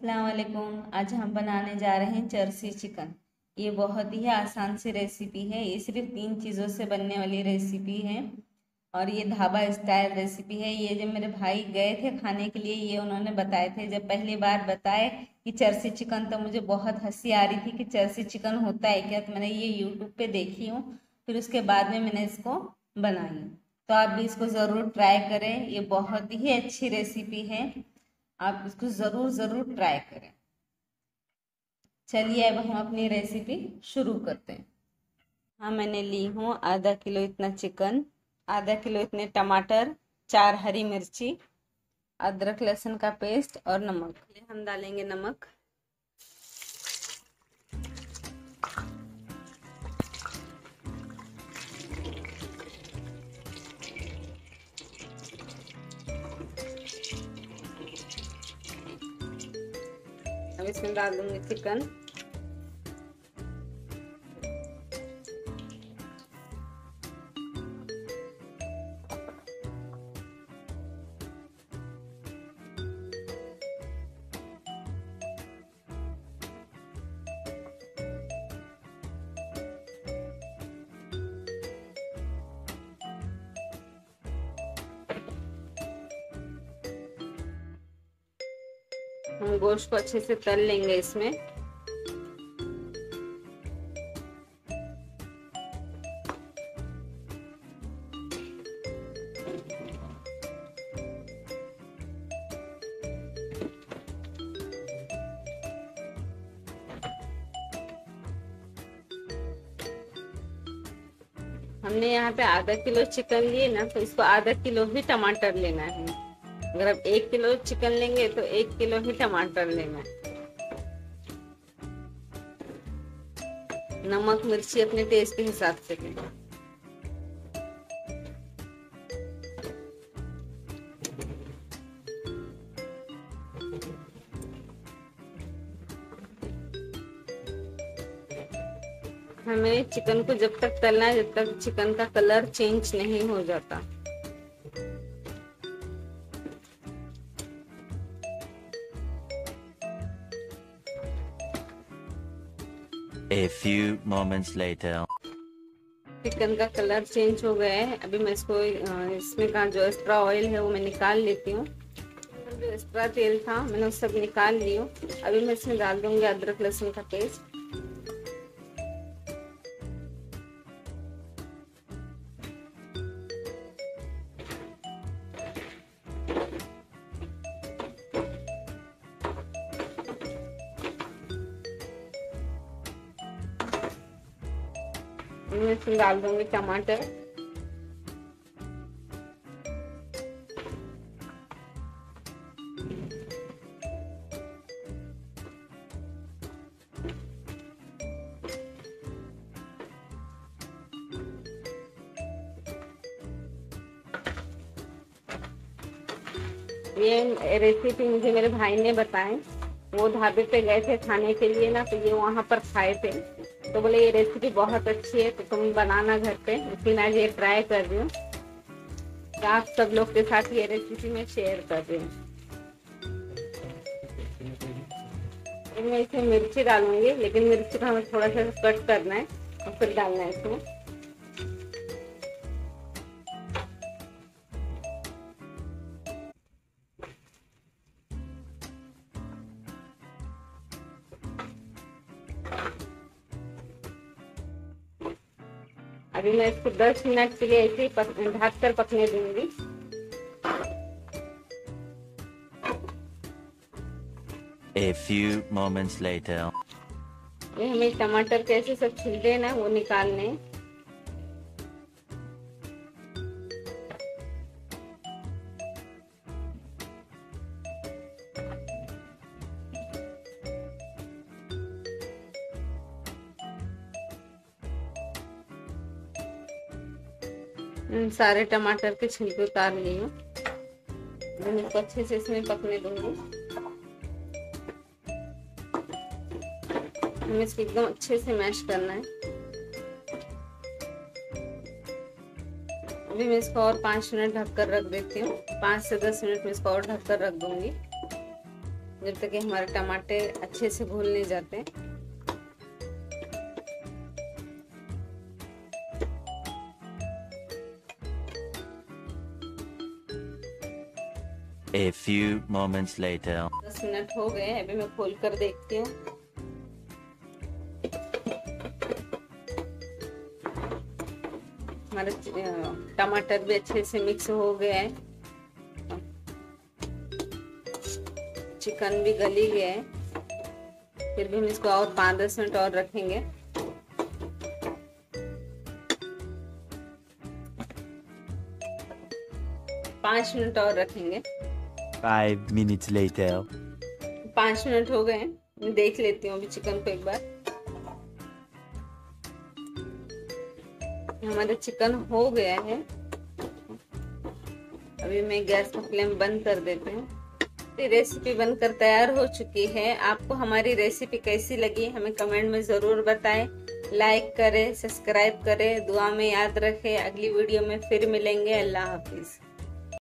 अस्सलाम वालेकुम आज हम बनाने जा रहे हैं चर्सी चिकन। ये बहुत ही आसान सी रेसिपी है। ये सिर्फ़ तीन चीज़ों से बनने वाली रेसिपी है। और ये ढाबा स्टाइल रेसिपी है। ये जब मेरे भाई गए थे खाने के लिए, ये उन्होंने बताए थे। जब पहली बार बताए कि चर्सी चिकन तो मुझे बहुत हँसी आ रही थी कि चर्सी चिकन होता है क्या? तो मैंने ये यूट्यूब पे देखी हूँ। फिर उसके बाद में मैंने इसको बनाई। तो आप भी इसको ज़रूर ट्राई करें। ये बहुत ही अच्छी रेसिपी है। आप इसको ज़रूर ज़रूर ट्राई करें। चलिए, अब हम अपनी रेसिपी शुरू करते हैं। हाँ मैंने ली हूँ आधा किलो इतना चिकन, आधा किलो इतने टमाटर, चार हरी मिर्ची, अदरक लहसुन का पेस्ट और नमक। हम डालेंगे नमक। अब इसमें डाल दूँगी चिकन। हम गोश्त को अच्छे से तल लेंगे इसमें। हमने यहाँ पे आधा किलो चिकन लिए ना तो इसको आधा किलो ही टमाटर लेना है। अगर आप एक किलो चिकन लेंगे तो एक किलो ही टमाटर लेना नमक, मिर्ची अपने टेस्ट के हिसाब से हमें चिकन को जब तक तलना है, जब तक चिकन का कलर चेंज नहीं हो जाता। A few moments later. Chicken का कलर चेंज हो गया है। अभी मैं इसको इसमें का जो एक्स्ट्रा ऑयल है, वो मैं निकाल लेती हूँ। एक्स्ट्रा तेल था, मैंने उस सब निकाल ली हूँ। अभी मैं इसमें डाल दूँगी अदरक लहसुन का पेस्ट मैं इसमें डाल दूँगी टमाटर। ये रेसिपी मुझे मेरे भाई ने बताई। वो ढाबे पे गए थे खाने के लिए ना तो ये वहाँ पर खाए थे। तो बोले, ये रेसिपी बहुत अच्छी है तो तुम बनाना घर पे. इसलिए आज ये ट्राई कर रही हूँ। तो आप सब लोग के साथ ये रेसिपी में शेयर कर रही हूँ। मैं इसे मिर्ची डालूँगी, लेकिन मिर्ची को हमें थोड़ा सा कट करना है, और फिर डालना है इसमें। अभी मैं इसको 10 मिनट के लिए ऐसे ही ढक कर पकने दूँगी A few moments later. ये हमें टमाटर कैसे सब छिलते हैं ना वो निकालने सारे टमाटर के छिलके उतार ली हूँ। इसको अच्छे से इसमें पकने दूँगी। हमें इसको एकदम अच्छे से मैश करना है। अभी मैं इसको और पाँच मिनट ढककर रख देती हूँ। पाँच से दस मिनट में इसको और ढककर रख दूँगी। जब तक कि हमारे टमाटर अच्छे से भूल नहीं जाते। A few moments later. दस मिनट हो गए अभी मैं खोल कर देखती हूँ। हमारे टमाटर भी अच्छे से मिक्स हो गया है। चिकन भी गली गया है। फिर भी हम इसको और पाँच दस मिनट और रखेंगे। पाँच मिनट और रखेंगे। Five minutes later. पाँच मिनट हो गए मैं देख लेती हूँ अभी चिकन को एक बार। हमारा चिकन हो गया है। अभी मैं गैस का फ्लेम बंद कर देती हूँ। रेसिपी बनकर तैयार हो चुकी है। आपको हमारी रेसिपी कैसी लगी, हमें कमेंट में ज़रूर बताएँ। लाइक करें सब्सक्राइब करें। दुआ में याद रखें। अगली वीडियो में फिर मिलेंगे। अल्लाह हाफिज़।